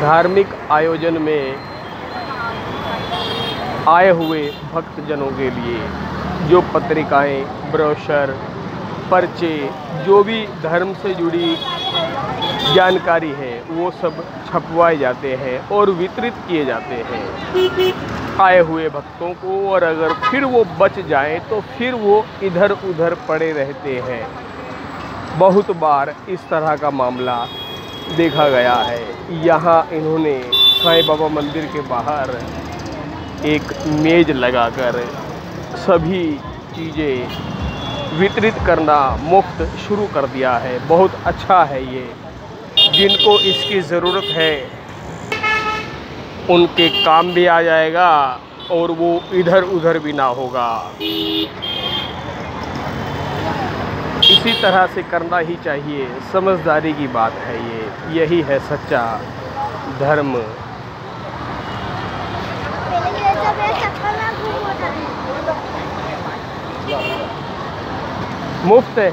धार्मिक आयोजन में आए हुए भक्तजनों के लिए जो पत्रिकाएँ, ब्रोशर, पर्चे, जो भी धर्म से जुड़ी जानकारी है, वो सब छपवाए जाते हैं और वितरित किए जाते हैं। आए हुए भक्तों को और अगर फिर वो बच जाएँ तो फिर वो इधर उधर पड़े रहते हैं। बहुत बार इस तरह का मामला देखा गया है। यहाँ इन्होंने साईं बाबा मंदिर के बाहर एक मेज लगाकर सभी चीज़ें वितरित करना मुफ़्त शुरू कर दिया है। बहुत अच्छा है ये। जिनको इसकी ज़रूरत है, उनके काम भी आ जाएगा और वो इधर उधर भी ना होगा। इसी तरह से करना ही चाहिए। समझदारी की बात है ये। यही है सच्चा धर्म। मुफ़्त है।